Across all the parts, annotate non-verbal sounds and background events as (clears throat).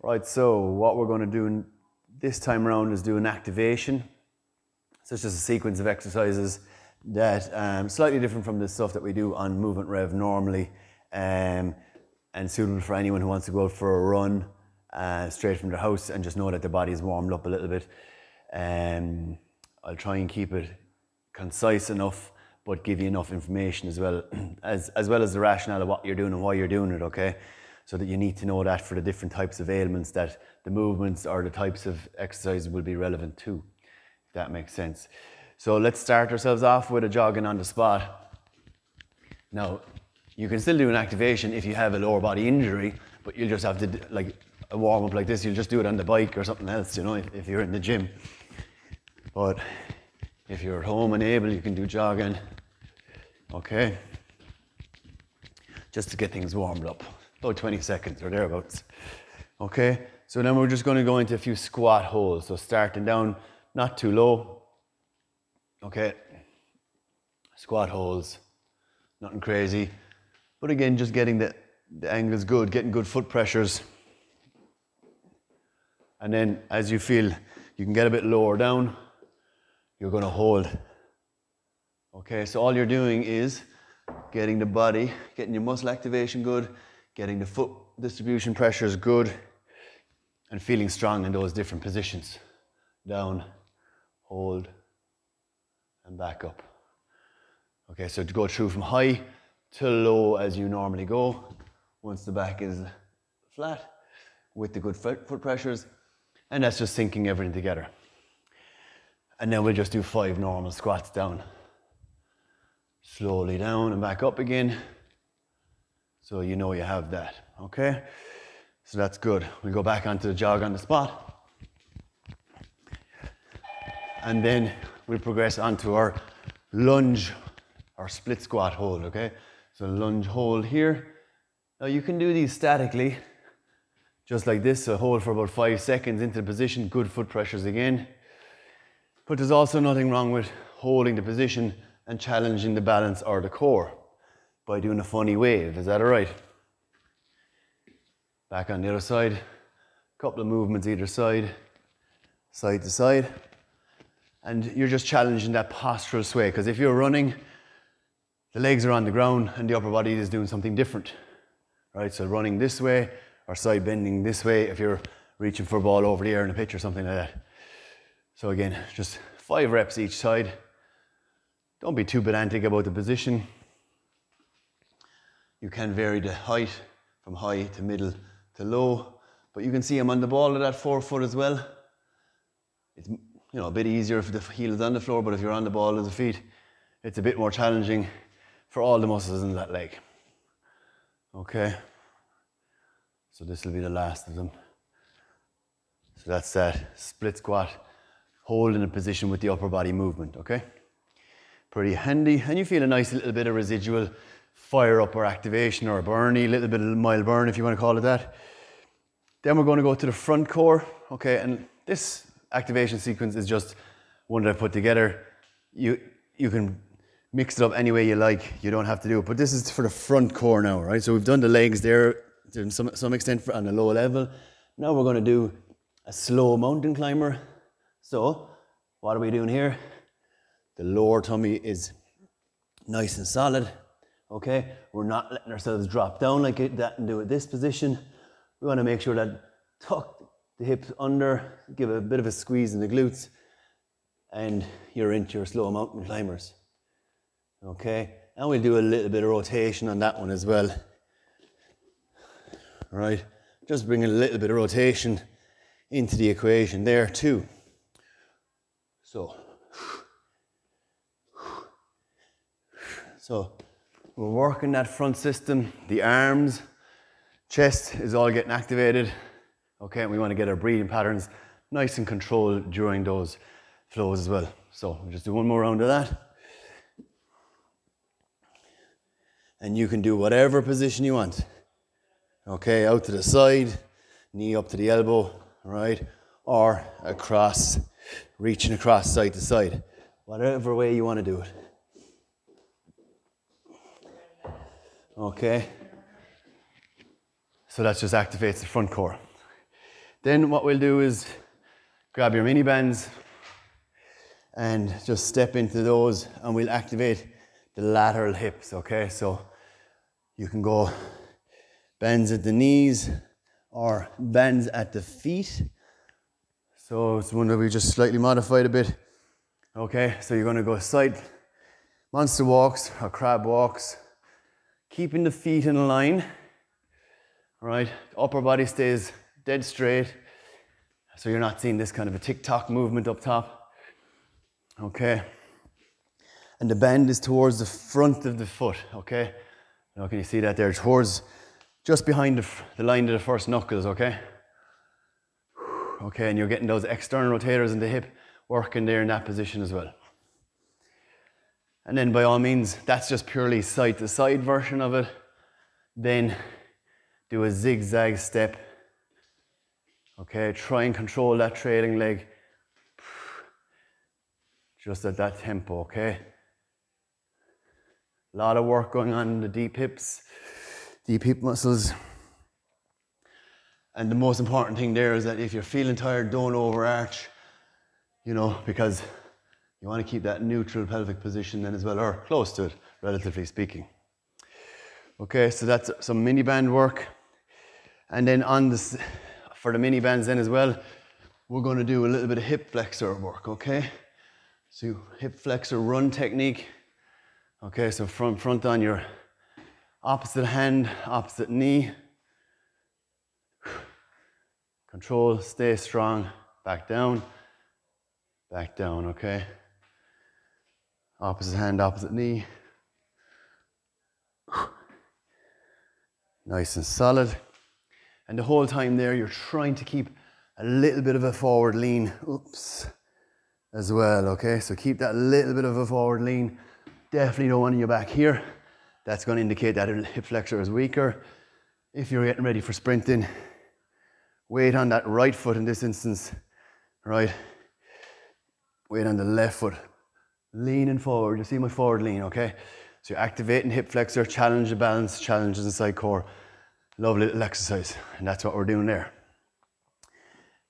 Right, so what we're going to do this time around is do an activation. So it's just a sequence of exercises that um, slightly different from the stuff that we do on Movement Rev normally, um, and suitable for anyone who wants to go out for a run uh, straight from their house and just know that their body is warmed up a little bit. Um, I'll try and keep it concise enough, but give you enough information as well (clears throat) as as well as the rationale of what you're doing and why you're doing it. Okay, so that you need to know that for the different types of ailments that the movements or the types of exercise will be relevant to, if that makes sense. So let's start ourselves off with a jogging on the spot. Now, you can still do an activation if you have a lower body injury, but you'll just have to like a warm up like this. You'll just do it on the bike or something else, you know, if, if you're in the gym. But if you're at home and able, you can do jogging. Okay. Just to get things warmed up. About 20 seconds or thereabouts. Okay. So then we're just going to go into a few squat holds. So starting down, not too low. Okay. Squat holds. Nothing crazy. But again, just getting the, the angles good, getting good foot pressures. And then as you feel you can get a bit lower down, you're going to hold. Okay, so all you're doing is getting the body, getting your muscle activation good, getting the foot distribution pressures good, and feeling strong in those different positions. Down, hold, and back up. Okay, so to go through from high to low as you normally go, once the back is flat, with the good foot pressures, and that's just syncing everything together. And then we'll just do five normal squats down. Slowly down and back up again. So you know you have that, okay? So that's good. We'll go back onto the jog on the spot. And then we'll progress onto our lunge, our split squat hold, okay? So lunge hold here. Now you can do these statically, just like this, so hold for about five seconds into the position, good foot pressures again. But there's also nothing wrong with holding the position and challenging the balance or the core by doing a funny wave. Is that all right? Back on the other side, A couple of movements either side, side to side. And you're just challenging that postural sway because if you're running, the legs are on the ground and the upper body is doing something different. Right? So running this way, or side bending this way if you're reaching for a ball over the air in a pitch or something like that. So again, just five reps each side. Don't be too pedantic about the position. You can vary the height from high to middle to low, but you can see I'm on the ball of that forefoot as well. It's you know a bit easier if the heel is on the floor, but if you're on the ball of the feet, it's a bit more challenging for all the muscles in that leg. Okay. So this will be the last of them. So that's that split squat, hold in a position with the upper body movement, okay? Pretty handy. And you feel a nice little bit of residual fire up or activation or a burny, little bit of mild burn if you want to call it that. Then we're going to go to the front core, okay? And this activation sequence is just one that I put together. You, you can mix it up any way you like. You don't have to do it. But this is for the front core now, right? So we've done the legs there to some, some extent for, on a low level. Now we're going to do a slow mountain climber. So what are we doing here? The lower tummy is nice and solid. Okay, we're not letting ourselves drop down like that and do it this position. We want to make sure that tuck the hips under, give a bit of a squeeze in the glutes, and you're into your slow mountain climbers. Okay, and we'll do a little bit of rotation on that one as well right? Just bring a little bit of rotation into the equation there too. So, (sighs) so we're working that front system, the arms, chest is all getting activated. Okay, and we want to get our breathing patterns nice and controlled during those flows as well. So we'll just do one more round of that. And you can do whatever position you want. Okay, out to the side, knee up to the elbow, right? Or across, reaching across side to side. Whatever way you want to do it. Okay. So that just activates the front core. Then what we'll do is grab your mini bands and just step into those and we'll activate the lateral hips, okay? So you can go bends at the knees or bends at the feet. So it's one that we just slightly modified a bit. Okay, so you're gonna go side monster walks or crab walks, keeping the feet in line. Right, upper body stays dead straight. So you're not seeing this kind of a tick-tock movement up top. Okay. And the bend is towards the front of the foot, okay? Now can you see that there? Towards, just behind the, the line of the first knuckles, okay? Okay, and you're getting those external rotators in the hip working there in that position as well. And then by all means, that's just purely side to side version of it. Then do a zigzag step. Okay, try and control that trailing leg just at that tempo, okay? A lot of work going on in the deep hips, deep hip muscles. And the most important thing there is that if you're feeling tired, don't overarch, you know, because you want to keep that neutral pelvic position then as well, or close to it, relatively speaking. Okay, so that's some mini band work. And then on this, for the mini bands then as well, we're going to do a little bit of hip flexor work, okay? So hip flexor run technique. Okay, so front, front on your opposite hand, opposite knee. Control, stay strong, back down, back down, okay? Opposite hand, opposite knee. (sighs) Nice and solid. And the whole time there, you're trying to keep a little bit of a forward lean, oops, as well, okay? So keep that little bit of a forward lean Definitely don't want your back here. That's going to indicate that hip flexor is weaker. If you're getting ready for sprinting, weight on that right foot in this instance, right? Weight on the left foot. Leaning forward. You see my forward lean, okay? So you're activating hip flexor, challenge the balance, challenges the side core. Lovely little exercise. And that's what we're doing there.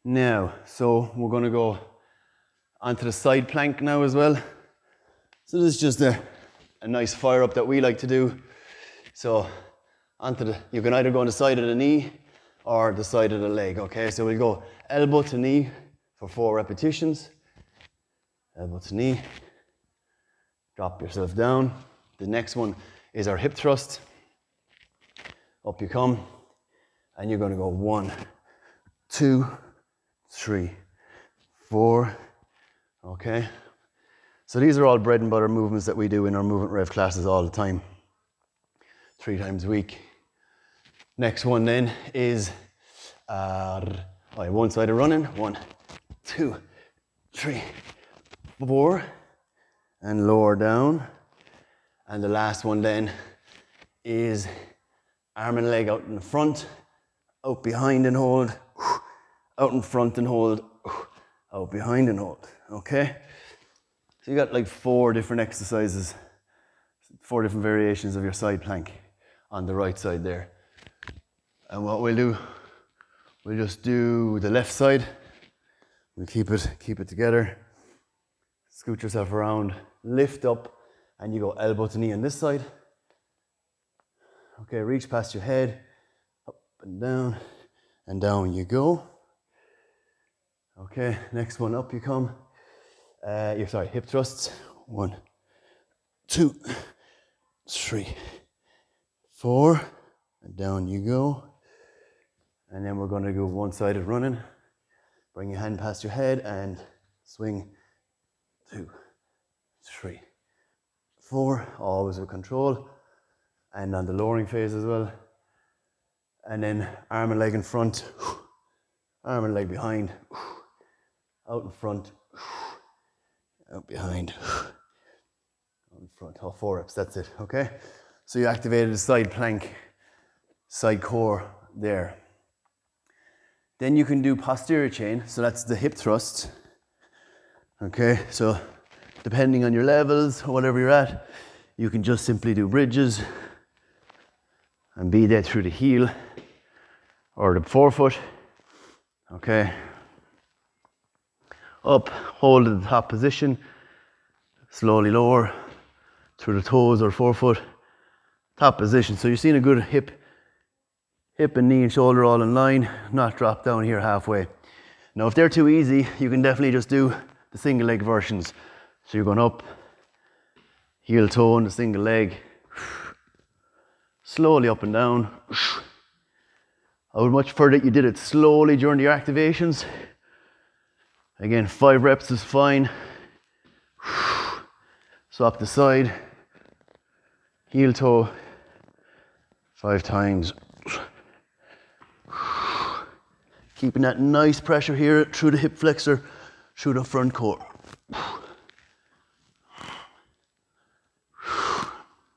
Now, so we're going to go onto the side plank now as well. So this is just a, a nice fire up that we like to do. So onto the, you can either go on the side of the knee or the side of the leg, okay? So we'll go elbow to knee for four repetitions. Elbow to knee. Drop yourself down. The next one is our hip thrust. Up you come. And you're gonna go one, two, three, four, okay? So these are all bread and butter movements that we do in our movement rev classes all the time, three times a week. Next one then is uh, one side of running, one, two, three, four, and lower down. And the last one then is arm and leg out in the front, out behind and hold, (sighs) out in front and hold, (sighs) out behind and hold, okay? So you got like four different exercises, four different variations of your side plank on the right side there. And what we'll do, we'll just do the left side. We'll keep it, keep it together. Scoot yourself around, lift up, and you go elbow to knee on this side. Okay, reach past your head, up and down, and down you go. Okay, next one up you come. Uh, you're sorry, hip thrusts. One, two, three, four, and down you go. And then we're going to go one sided running. Bring your hand past your head and swing. Two, three, four, always with control. And on the lowering phase as well. And then arm and leg in front, (sighs) arm and leg behind, (sighs) out in front (sighs) out behind, on front, all four reps, that's it, okay? So you activated the side plank, side core there. Then you can do posterior chain, so that's the hip thrust, okay? So depending on your levels or whatever you're at, you can just simply do bridges and be there through the heel or the forefoot, Okay. Up, hold the top position, slowly lower through the toes or forefoot, top position. So you're seeing a good hip, hip and knee and shoulder all in line, not drop down here halfway. Now if they're too easy, you can definitely just do the single leg versions. So you're going up, heel toe on the single leg, slowly up and down. I would much prefer that you did it slowly during your activations. Again, five reps is fine. Swap the side, heel toe, five times. Keeping that nice pressure here through the hip flexor, through the front core.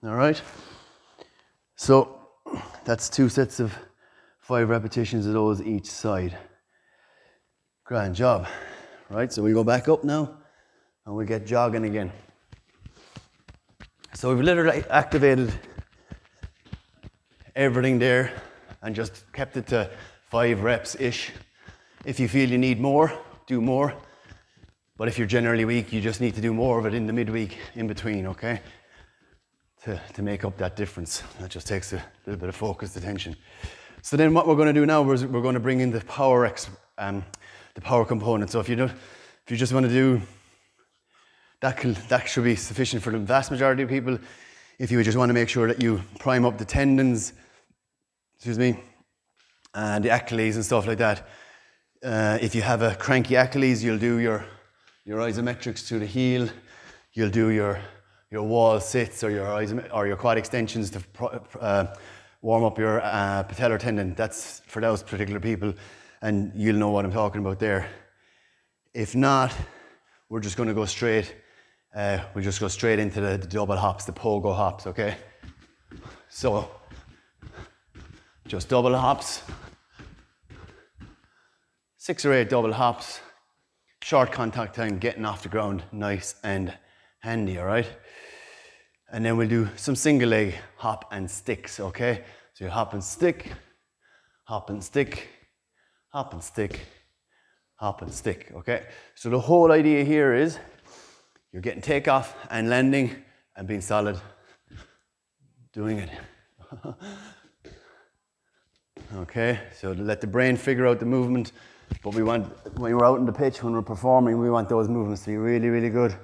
All right. So that's two sets of five repetitions of those each side. Grand job. Right, so we go back up now and we get jogging again. So we've literally activated everything there and just kept it to five reps ish. If you feel you need more, do more. But if you're generally weak, you just need to do more of it in the midweek in between, okay? To, to make up that difference. That just takes a little bit of focused attention. So then what we're going to do now is we're going to bring in the power ex, um, the power component. So if you don't, if you just want to do that, can, that should be sufficient for the vast majority of people. If you just want to make sure that you prime up the tendons, excuse me, and the Achilles and stuff like that. Uh, if you have a cranky Achilles, you'll do your your isometrics to the heel. You'll do your, your wall sits or your, or your quad extensions to uh, warm up your uh, patellar tendon. That's for those particular people, and you'll know what I'm talking about there. If not, we're just going to go straight. Uh, we just go straight into the, the double hops, the pogo hops. Okay. So just double hops, six or eight double hops short contact time, getting off the ground, nice and handy, all right? And then we'll do some single leg hop and sticks, okay? So you hop and stick, hop and stick, hop and stick, hop and stick, okay? So the whole idea here is you're getting takeoff and landing and being solid, doing it. (laughs) okay, so let the brain figure out the movement but we want, when we're out in the pitch, when we're performing, we want those movements to be really, really good.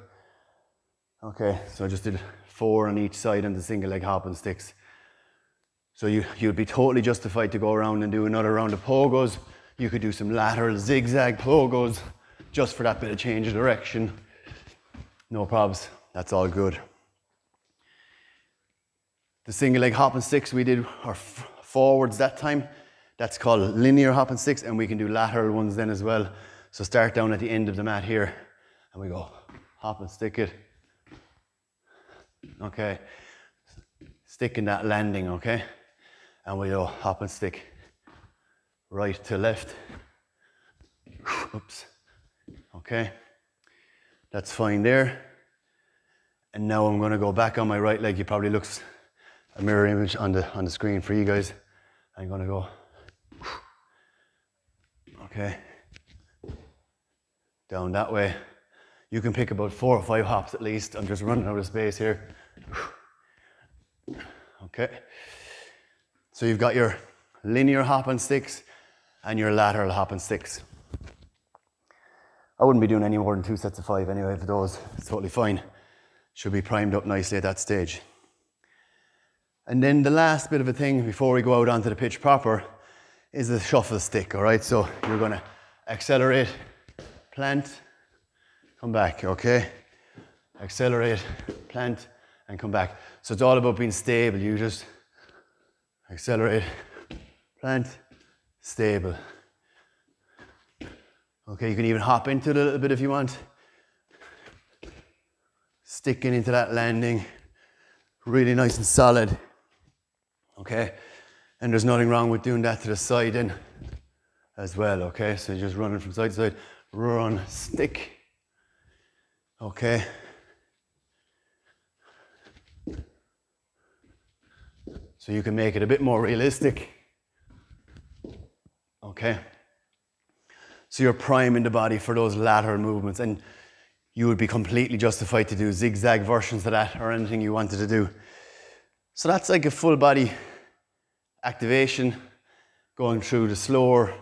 Okay, so I just did four on each side and the single leg hop and sticks. So you, you'd be totally justified to go around and do another round of pogos. You could do some lateral zigzag pogos just for that bit of change of direction. No probs, that's all good. The single leg hop and sticks we did are forwards that time. That's called linear hop and sticks, and we can do lateral ones then as well. So start down at the end of the mat here, and we go hop and stick it. Okay, stick in that landing, okay? And we go hop and stick right to left. Oops. Okay, that's fine there. And now I'm gonna go back on my right leg. It probably looks a mirror image on the on the screen for you guys. I'm gonna go Okay. Down that way. You can pick about four or five hops at least. I'm just running out of space here. Okay. So you've got your linear hop and sticks and your lateral hop and sticks. I wouldn't be doing any more than two sets of five anyway for those. It's totally fine. Should be primed up nicely at that stage. And then the last bit of a thing before we go out onto the pitch proper is the shuffle stick, all right? So you're gonna accelerate, plant, come back, okay? Accelerate, plant, and come back. So it's all about being stable. You just accelerate, plant, stable. Okay, you can even hop into it a little bit if you want. Sticking into that landing, really nice and solid. Okay, and there's nothing wrong with doing that to the side in as well, okay? So you're just running from side to side, run, stick, okay? So you can make it a bit more realistic, okay? So you're priming the body for those lateral movements and you would be completely justified to do zigzag versions of that or anything you wanted to do. So that's like a full body activation going through the slower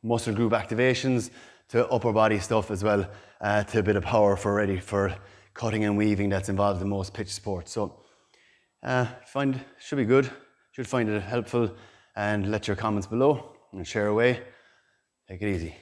muscle group activations to upper body stuff as well, uh, to a bit of power for ready for cutting and weaving that's involved in most pitch sports. So uh, find should be good. Should find it helpful and let your comments below and share away. Take it easy.